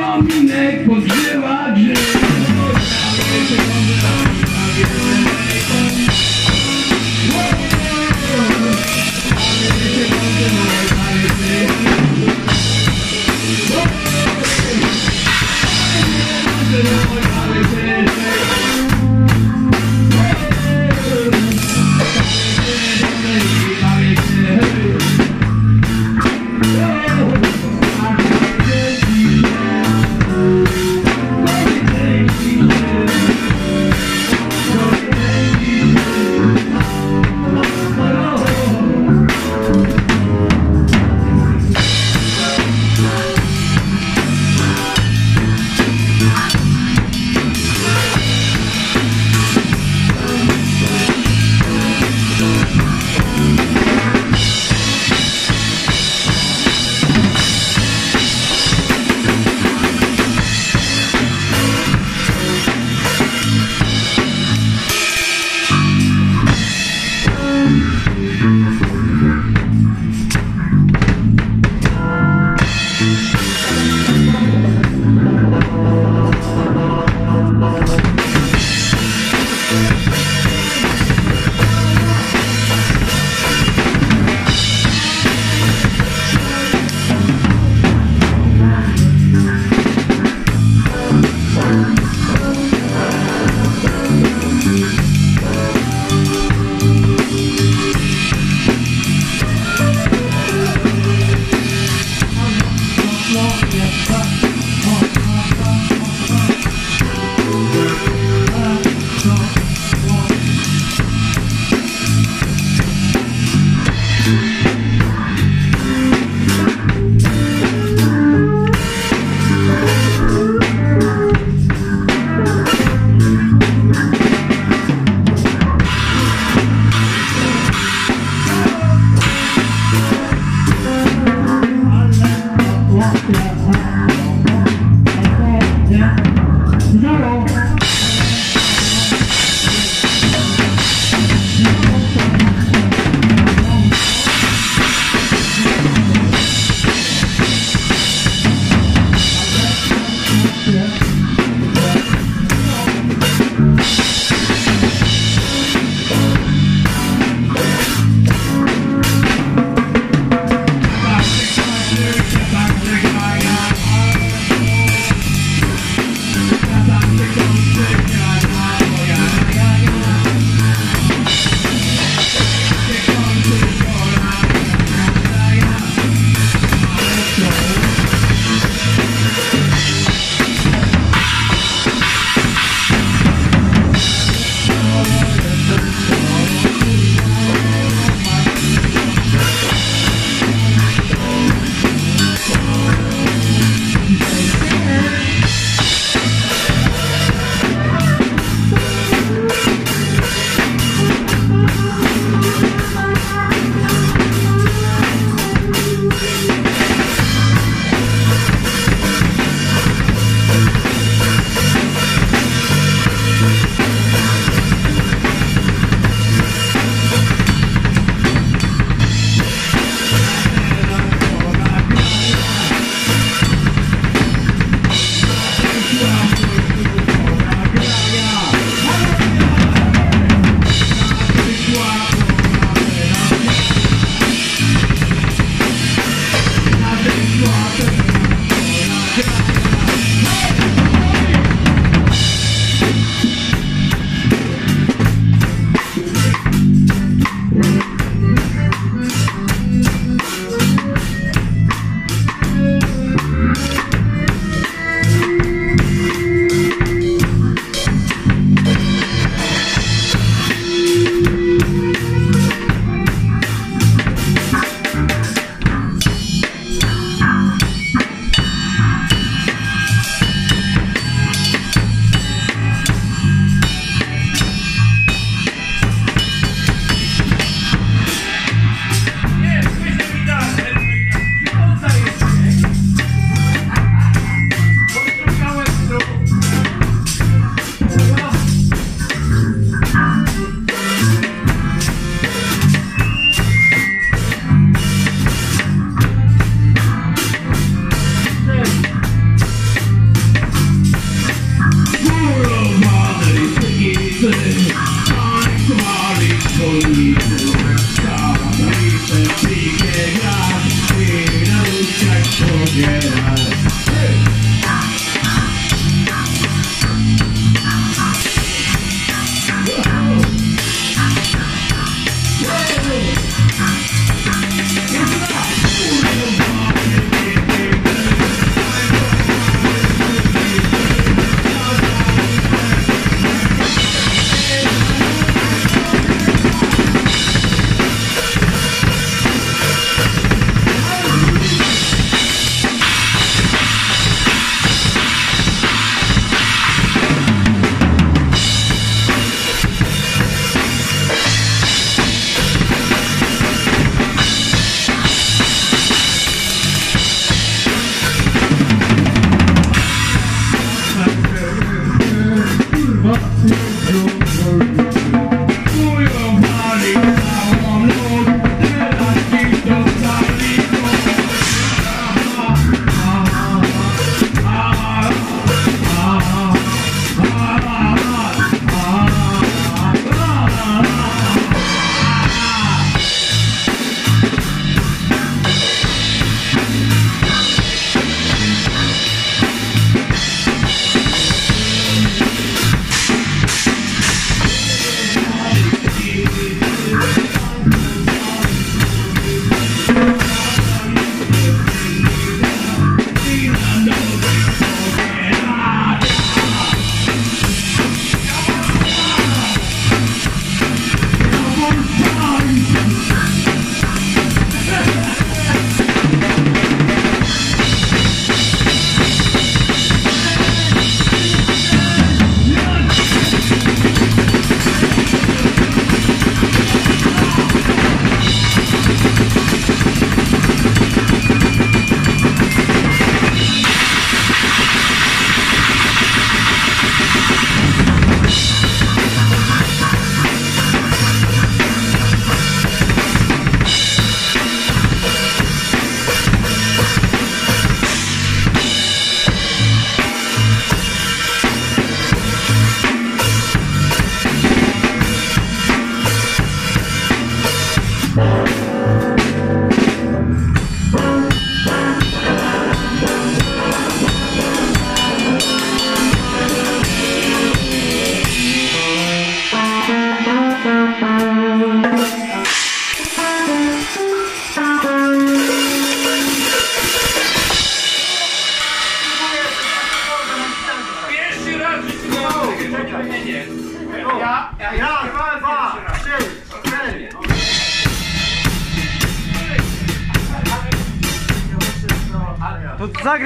Kominek podgrzewa grzyb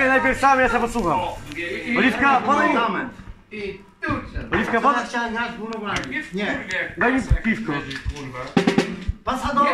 Zagraj najpierw sam, ja się posłucham. Oliwka, podaj mi. I tu trzeba. Oliwka, Ja podaj, chciałem grać. Nie. daj mi piwko. Pasador.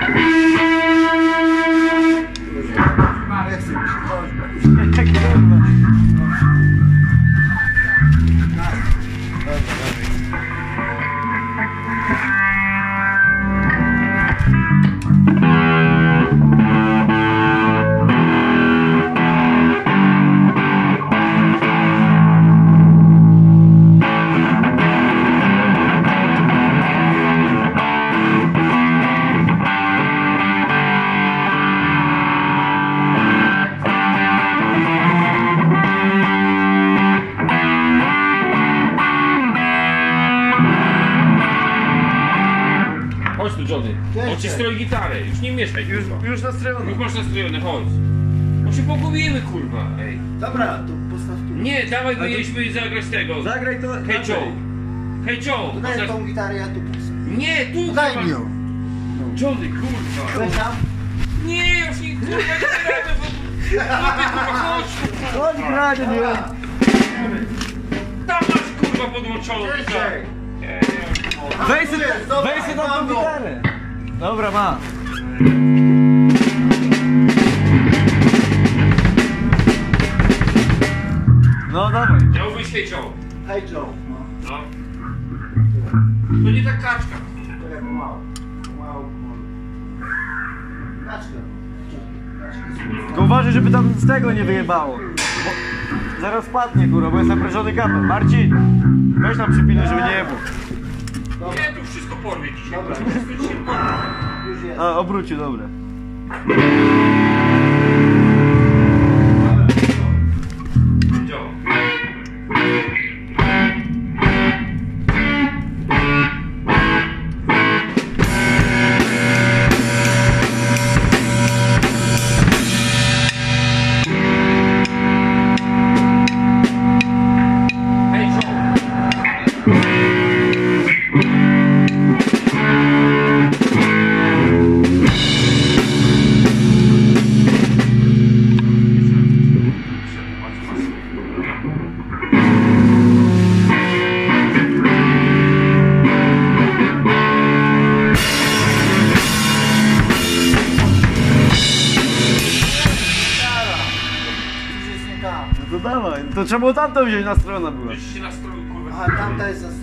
Música Nie, dawaj, to- mieliśmy zagrać tego. Zagraj to. Hej Joe. Hej Joe. Daj poza- tą gitarę, ja tu. Nie, tu Daj mi ją. Johnny, kurwa. Nie, już nie, kurwa, nie gramy, bo... Chłopie, kurwa, chodź. Chodź grać, nie. Tam masz, kurwa, podłączoną gitarę. Weź sobie, weź tą gitarę. Dobra, ma. No dawaj. Miałbyś Hej Joe. Hej Joe. No, No. To nie ta kaczka. to jak mało. Mało, mało. Kaczka. Tylko uważaj, żeby tam z tego nie wyjebało. Bo zaraz padnie, kurwa, bo jest naprężony kabel. Marcin, weź tam przypilnuj, żeby nie jebło. Nie, tu wszystko porwie dzisiaj. Dobra. Wszystko dzisiaj porwie. Już jest. A, obrócił, dobra. Dawaj. To trzeba było tamtą wziąć, na stronę była. Będziesz się nastroił, kurwa. A tamta jest zastrojona.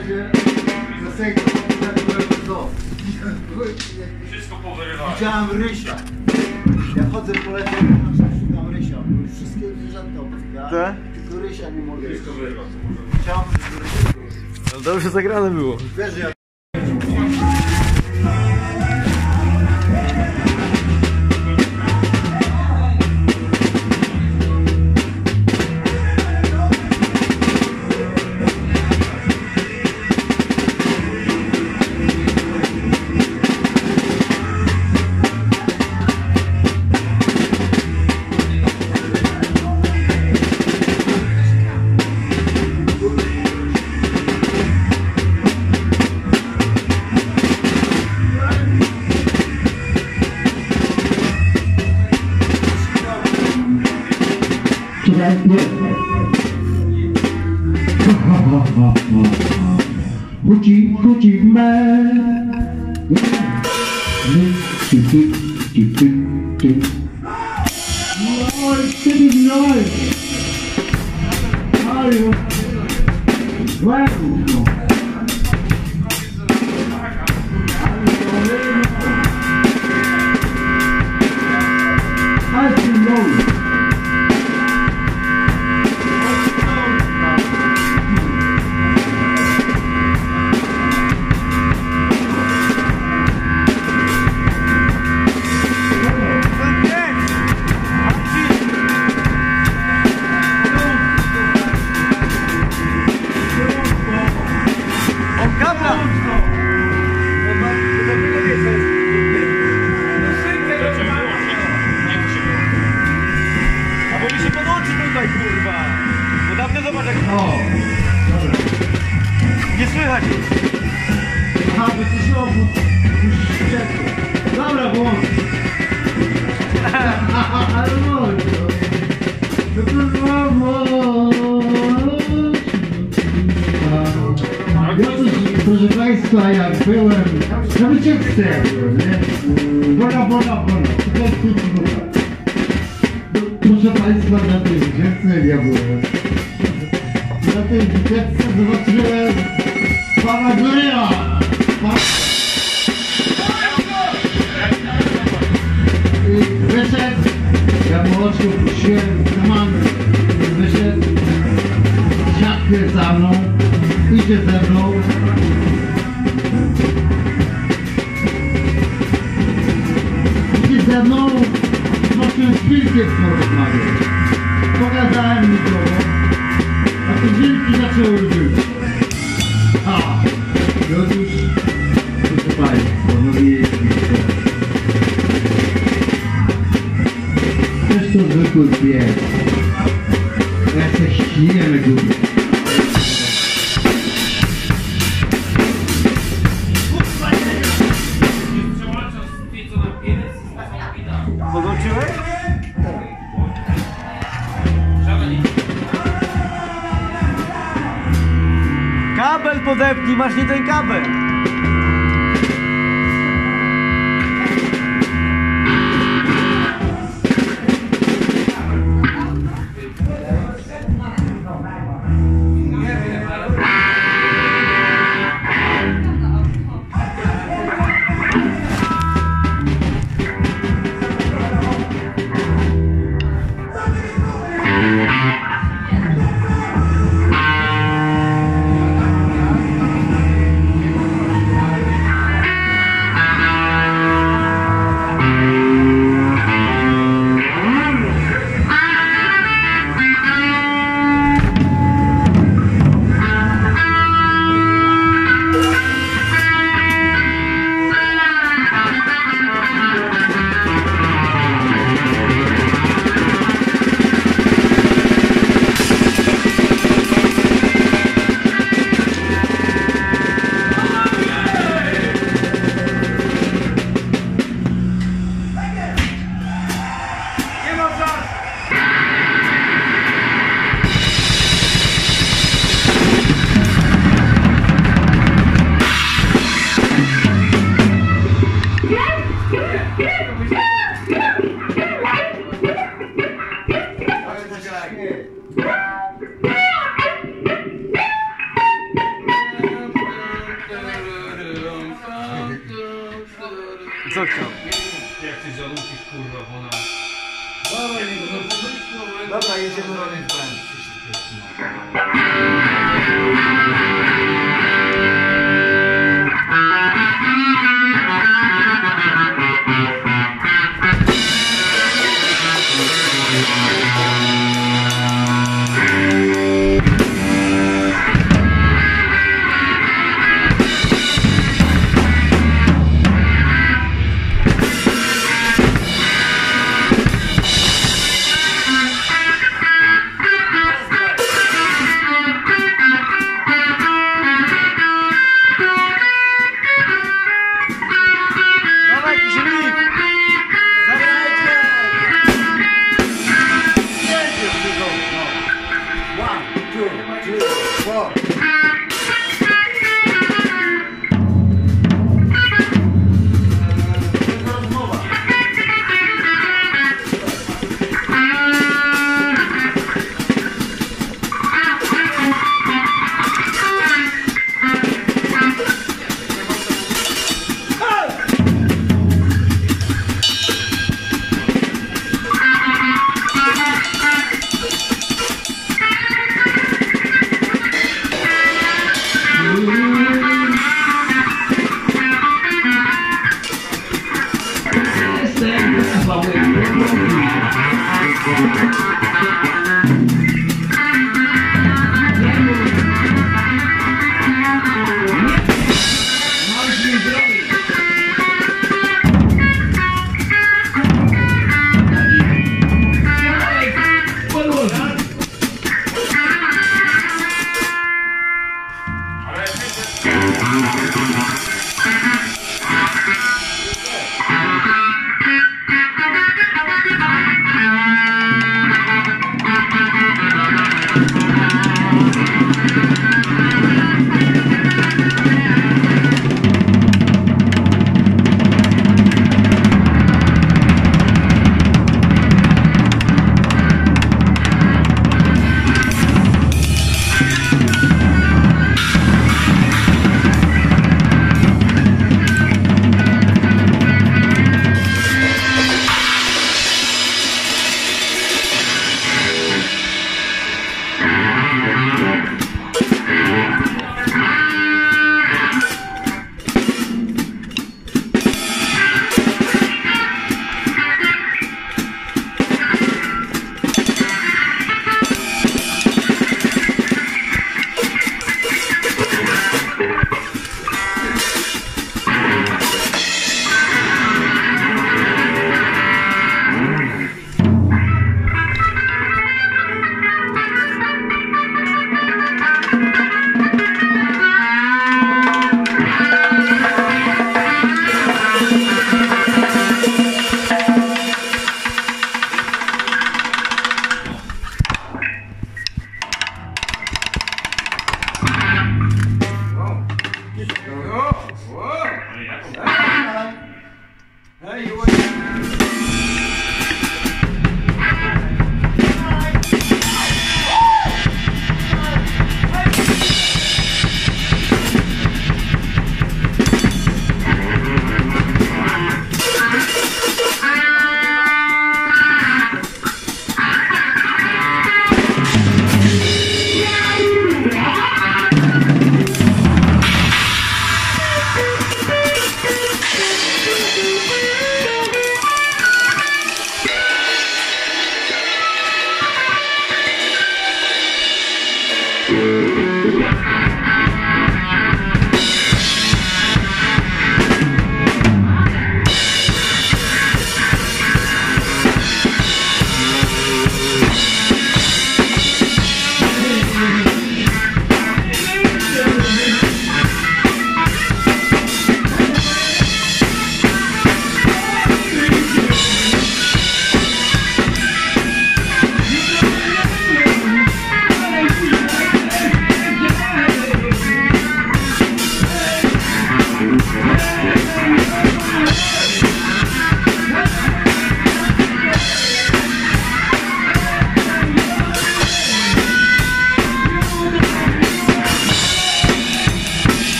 Będzie następny do. Wszystko powyrywałeś. Widziałem rysia. Ja chodzę po lesie, szukam rysia. bo już Wszystkie zwierzęta obcyka. Te? Tylko rysia nie mogę. Wszystko może Chciałem, żeby rysia było. No dobrze zagrane było. Wiesz, ja Ferrari. Rápido esse jogo. Checo. Dobra Przeżytaj sobie jak byłem, żeby cię chcę, nie? Bola, bola, bola, to jest Proszę Państwa, na tej gwiazdce ja byłem. Na tej gwiazdce zobaczyłem pana Goryla. Pan... Wyszedł, ja mamę. Wyszedł, za mną, idzie ze mną. Idzie ze mną, zobaczyłem z wilkiem porozmawiać. Pokazałem mu to, a te wilki zaczęły żyć. Ścigam góry. Przełączasz z piecu na piec i stosowida. Podłączyłeś? Żaden nie. Kabel podepnij, masz nie ten kabel. Fuck.